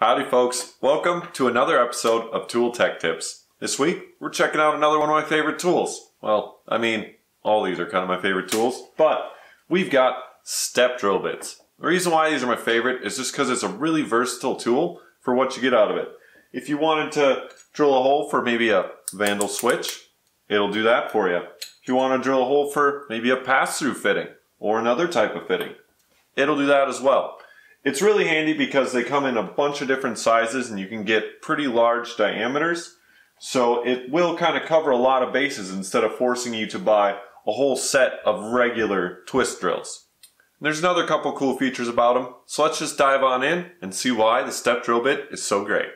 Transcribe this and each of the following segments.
Howdy folks, welcome to another episode of Tool Tech Tips. This week, we're checking out another one of my favorite tools. Well, I mean, all these are kind of my favorite tools, but we've got step drill bits. The reason why these are my favorite is just because it's a really versatile tool for what you get out of it. If you wanted to drill a hole for maybe a vandal switch, it'll do that for you. If you want to drill a hole for maybe a pass-through fitting or another type of fitting, it'll do that as well. It's really handy because they come in a bunch of different sizes and you can get pretty large diameters. So it will kind of cover a lot of bases instead of forcing you to buy a whole set of regular twist drills. There's another couple cool features about them, so let's just dive on in and see why the step drill bit is so great.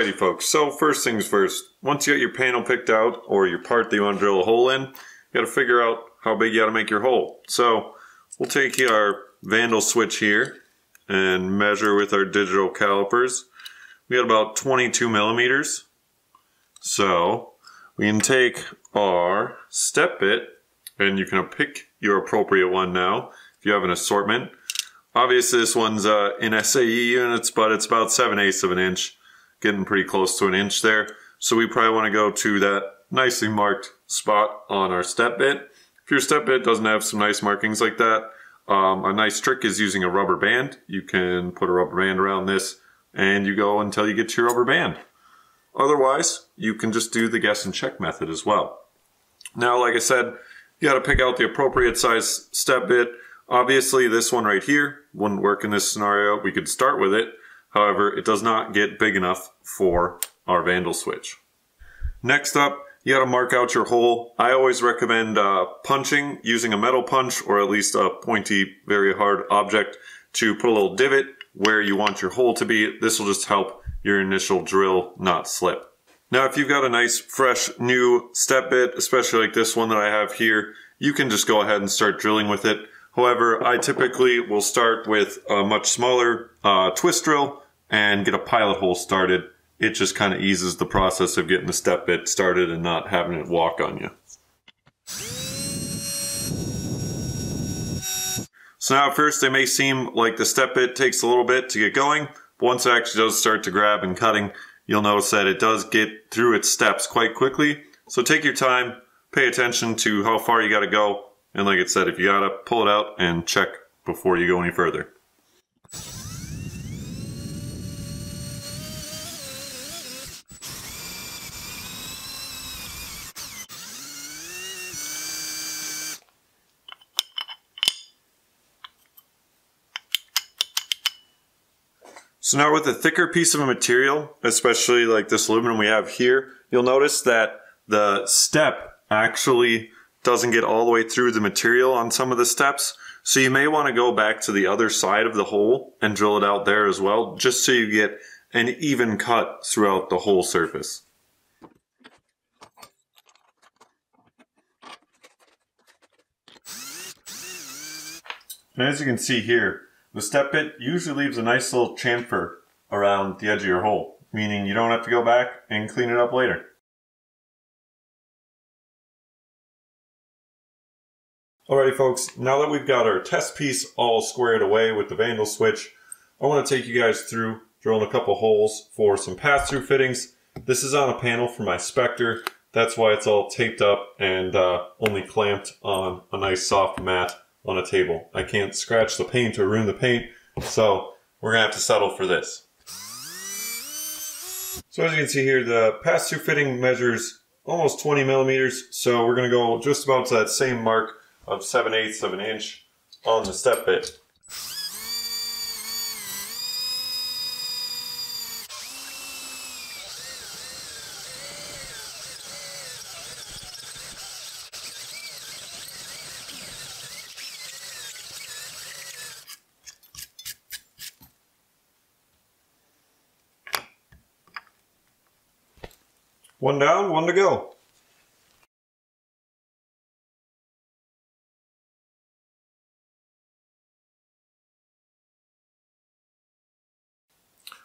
Alrighty folks, so first things first, once you get your panel picked out or your part that you want to drill a hole in, you got to figure out how big you got to make your hole. So we'll take our Vandal switch here and measure with our digital calipers. We got about 22 millimeters. So we can take our step bit and you can pick your appropriate one now if you have an assortment. Obviously this one's uh, in SAE units, but it's about 7 eighths of an inch getting pretty close to an inch there. So we probably want to go to that nicely marked spot on our step bit. If your step bit doesn't have some nice markings like that, um, a nice trick is using a rubber band. You can put a rubber band around this and you go until you get to your rubber band. Otherwise, you can just do the guess and check method as well. Now, like I said, you got to pick out the appropriate size step bit. Obviously, this one right here wouldn't work in this scenario. We could start with it, However, it does not get big enough for our Vandal switch. Next up, you gotta mark out your hole. I always recommend uh, punching using a metal punch or at least a pointy, very hard object to put a little divot where you want your hole to be. This will just help your initial drill not slip. Now, if you've got a nice, fresh, new step bit, especially like this one that I have here, you can just go ahead and start drilling with it. However, I typically will start with a much smaller uh, twist drill and get a pilot hole started. It just kind of eases the process of getting the step bit started and not having it walk on you. So now at first it may seem like the step bit takes a little bit to get going, but once it actually does start to grab and cutting, you'll notice that it does get through its steps quite quickly. So take your time, pay attention to how far you gotta go, and like I said, if you gotta pull it out and check before you go any further. So now with a thicker piece of a material, especially like this aluminum we have here, you'll notice that the step actually doesn't get all the way through the material on some of the steps. So you may want to go back to the other side of the hole and drill it out there as well, just so you get an even cut throughout the whole surface. And as you can see here, the step bit usually leaves a nice little chamfer around the edge of your hole, meaning you don't have to go back and clean it up later. Alrighty folks, now that we've got our test piece all squared away with the Vandal switch, I want to take you guys through drilling a couple holes for some pass-through fittings. This is on a panel for my Spectre. That's why it's all taped up and uh, only clamped on a nice soft mat on a table. I can't scratch the paint or ruin the paint, so we're gonna have to settle for this. So as you can see here, the pass-through fitting measures almost 20 millimeters, so we're gonna go just about to that same mark of 7 eighths of an inch on the step bit. One down, one to go.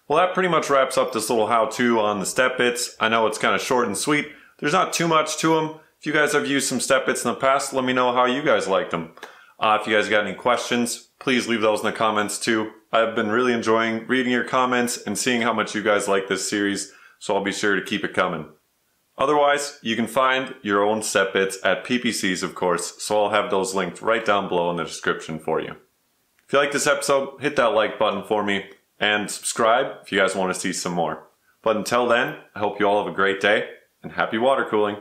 Well, that pretty much wraps up this little how-to on the step bits. I know it's kind of short and sweet. There's not too much to them. If you guys have used some step bits in the past, let me know how you guys liked them. Uh, if you guys got any questions, please leave those in the comments too. I've been really enjoying reading your comments and seeing how much you guys like this series, so I'll be sure to keep it coming. Otherwise, you can find your own step bits at PPC's, of course, so I'll have those linked right down below in the description for you. If you like this episode, hit that like button for me and subscribe if you guys want to see some more. But until then, I hope you all have a great day and happy water cooling.